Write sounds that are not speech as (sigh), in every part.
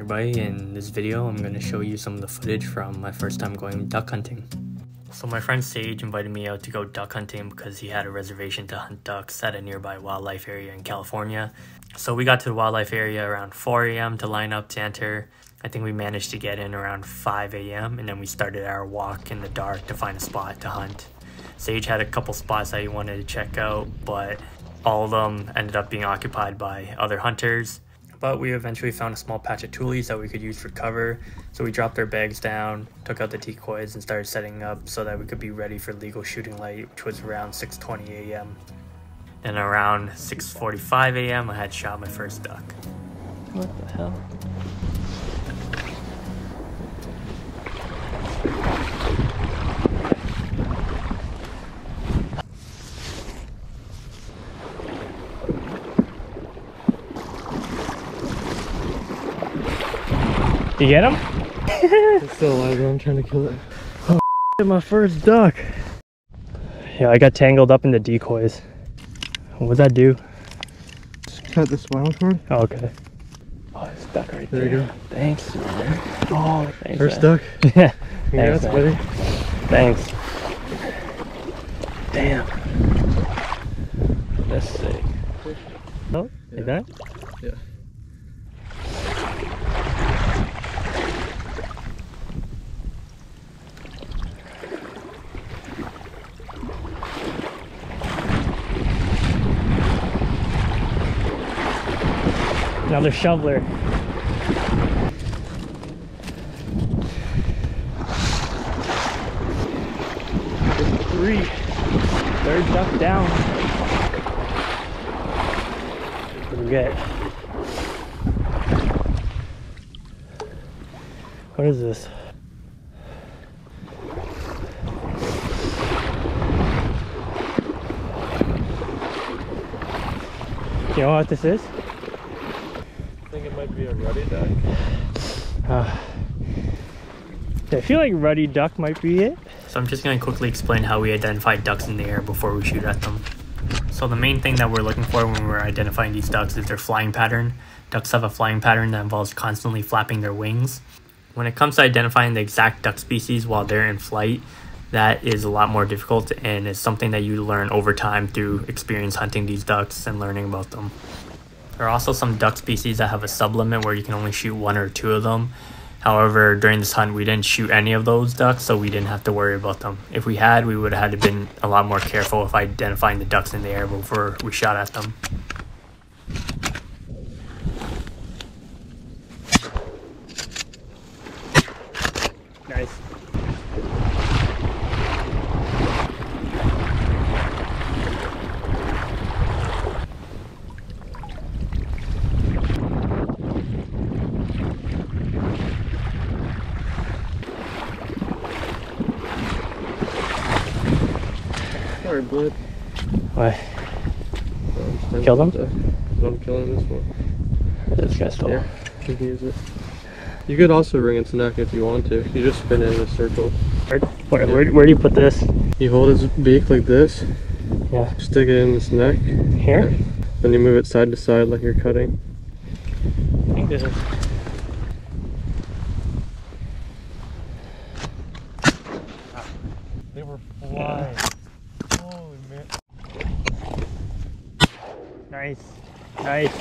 everybody, in this video I'm going to show you some of the footage from my first time going duck hunting. So my friend Sage invited me out to go duck hunting because he had a reservation to hunt ducks at a nearby wildlife area in California. So we got to the wildlife area around 4 a.m. to line up to enter. I think we managed to get in around 5 a.m. and then we started our walk in the dark to find a spot to hunt. Sage had a couple spots that he wanted to check out, but all of them ended up being occupied by other hunters. But we eventually found a small patch of tules that we could use for cover. So we dropped our bags down, took out the decoys, and started setting up so that we could be ready for legal shooting light, which was around 6:20 a.m. And around 6:45 a.m., I had shot my first duck. What the hell? You get him? It's still alive, but I'm trying to kill it. Oh, my first duck. Yeah, I got tangled up in the decoys. What'd that do? Just cut the spinal cord. Oh, okay. Oh, it's stuck right there. There you go. Thanks. Oh, thanks. First man. duck. (laughs) yeah. Congrats, man. buddy. Thanks. Damn. That's sick. Oh, like that? Yeah. Another shoveler. Three. Third duck down. We get? What is this? You know what this is? I think it might be a ruddy duck. Uh, I feel like ruddy duck might be it. So I'm just going to quickly explain how we identify ducks in the air before we shoot at them. So the main thing that we're looking for when we're identifying these ducks is their flying pattern. Ducks have a flying pattern that involves constantly flapping their wings. When it comes to identifying the exact duck species while they're in flight, that is a lot more difficult and is something that you learn over time through experience hunting these ducks and learning about them. There are also some duck species that have a sublimit where you can only shoot one or two of them. However, during this hunt, we didn't shoot any of those ducks, so we didn't have to worry about them. If we had, we would have had to been a lot more careful with identifying the ducks in the air before we shot at them. Nice. Sorry, blood. What? Killed him? I'm killing this one. This guy's still. Here, you can use it. You could also wring its neck if you want to. You just spin it in a circle. Where, where, where, where do you put this? You hold its beak like this, Yeah. stick it in its neck, Here? then you move it side to side like you're cutting. I think this is. They were flying. Holy man. Nice. Nice.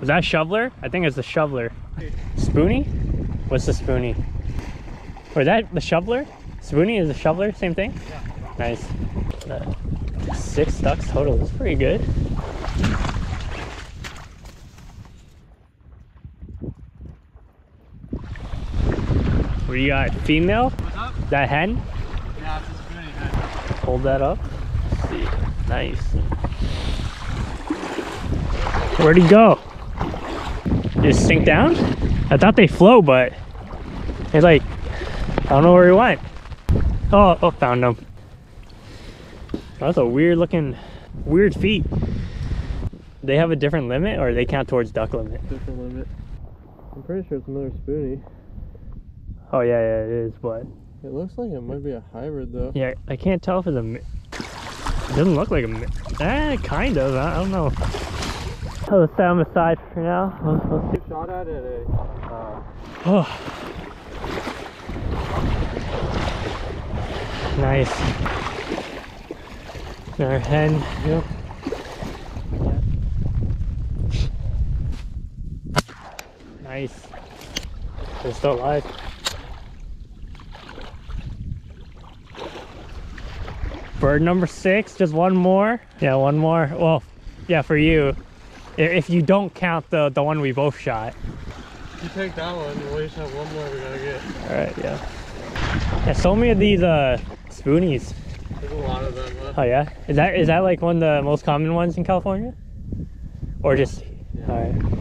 Was that shoveler? I think it's the shoveler. Spoonie? What's the spoonie? Or that the shoveler? Spoonie is the shoveler, same thing? Yeah. Nice. Uh, six ducks total. That's pretty good. What do you got? Female? What's up? That hen? Yeah, it's a spoonie head. Hold that up. Let's see. Nice. Where'd he go? Just sink down? I thought they flow, but it's like I don't know where he went. Oh, oh, found him. That's a weird looking, weird feet. They have a different limit, or they count towards duck limit. Different limit. I'm pretty sure it's another spoonie. Oh yeah, yeah, it is, but It looks like it might be a hybrid though. yeah, I can't tell if it's a. doesn't look like a. Eh, kind of. I I don't know. I'll stay on the side for now. We'll, we'll see. Shot at it. Uh, Oh. Nice. Another hen. Yep. Nice. They're still alive. Bird number six, just one more. Yeah, one more. Well, yeah, for you. If you don't count the the one we both shot. you take that one. We just have one more we gotta get. All right, yeah. Yeah, so many of these uh spoonies. There's a lot of them left. Oh yeah, is that is that like one of the most common ones in California, or just? All right.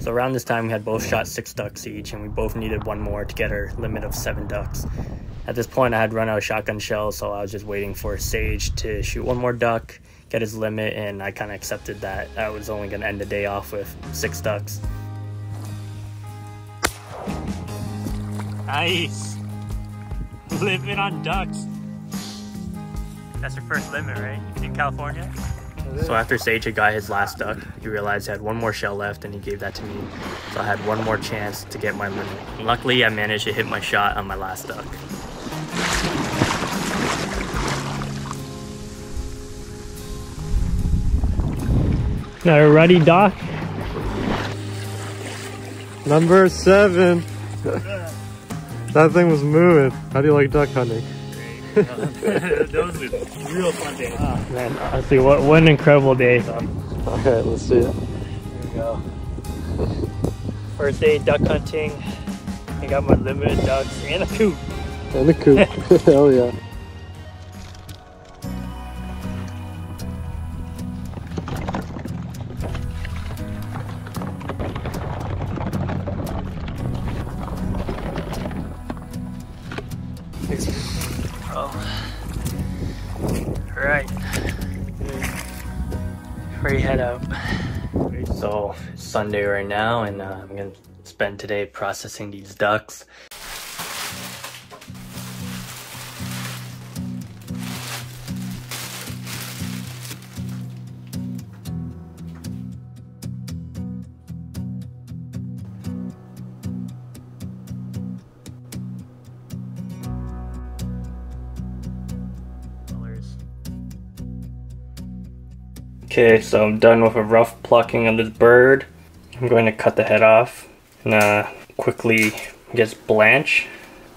So around this time, we had both shot six ducks each, and we both needed one more to get our limit of seven ducks. At this point, I had run out of shotgun shells, so I was just waiting for Sage to shoot one more duck, get his limit, and I kind of accepted that I was only going to end the day off with six ducks. Nice. Living on ducks. That's your first limit, right? In California? So after Sage had got his last duck, he realized he had one more shell left, and he gave that to me. So I had one more chance to get my limit. Luckily, I managed to hit my shot on my last duck. Another ruddy dock. Number seven. (laughs) that thing was moving. How do you like duck hunting? Those are real fun days. Oh, man, honestly, what what an incredible day. Alright, let's see it. Here we go. First day duck hunting. I got my limited ducks and a coot. And a coot. (laughs) Hell yeah. Ready to head out. So it's Sunday right now, and uh, I'm gonna spend today processing these ducks. Okay, so I'm done with a rough plucking of this bird. I'm going to cut the head off and uh, quickly just blanch.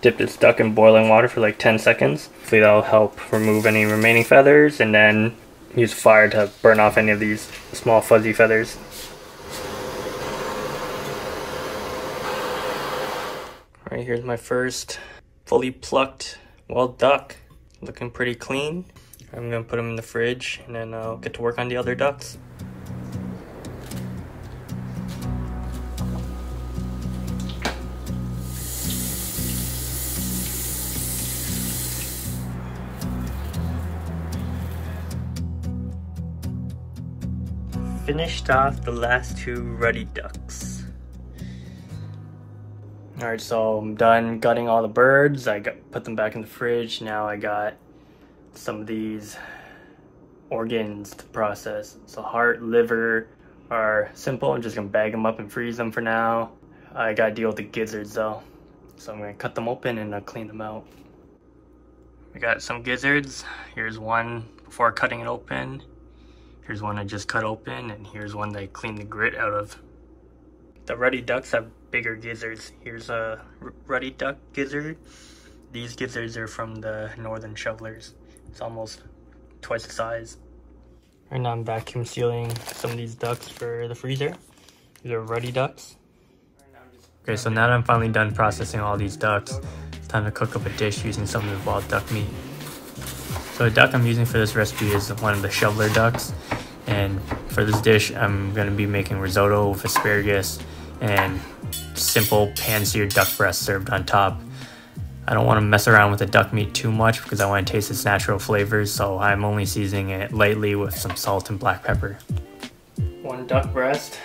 Dip this duck in boiling water for like 10 seconds. Hopefully that'll help remove any remaining feathers and then use fire to burn off any of these small fuzzy feathers. Alright, here's my first fully plucked wild duck. Looking pretty clean. I'm gonna put them in the fridge and then I'll get to work on the other ducks. Finished off the last two ruddy ducks. Alright, so I'm done gutting all the birds. I got, put them back in the fridge. Now I got some of these organs to process. So heart, liver are simple. I'm just gonna bag them up and freeze them for now. I gotta deal with the gizzards though. So I'm gonna cut them open and uh, clean them out. We got some gizzards. Here's one before cutting it open. Here's one I just cut open and here's one that I cleaned the grit out of. The ruddy ducks have bigger gizzards. Here's a ruddy duck gizzard. These gizzards are from the northern shovelers. It's almost twice the size. Right now I'm vacuum sealing some of these ducks for the freezer. These are ruddy ducks. Okay, so now that I'm finally done processing all these ducks, it's time to cook up a dish using some of the wild duck meat. So the duck I'm using for this recipe is one of the shoveler ducks. And for this dish, I'm gonna be making risotto with asparagus and simple pan-seared duck breast served on top. I don't want to mess around with the duck meat too much because I want to taste its natural flavors, so I'm only seasoning it lightly with some salt and black pepper. One duck breast.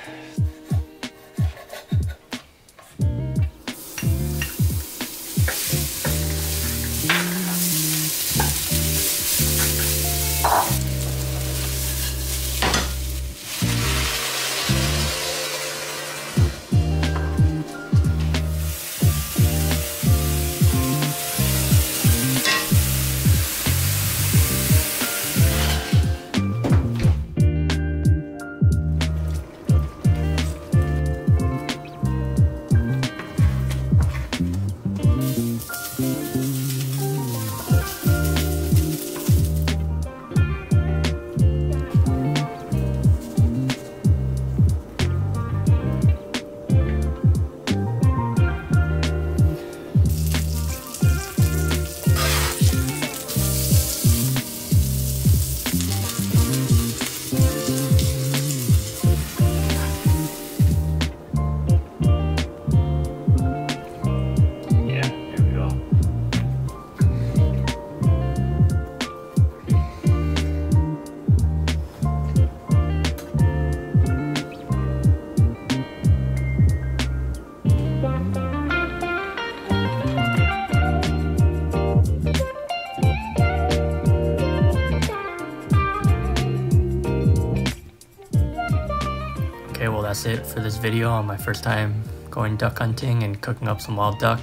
That's it for this video on my first time going duck hunting and cooking up some wild duck.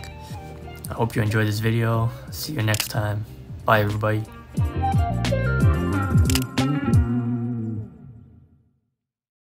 I hope you enjoyed this video. See you next time. Bye everybody.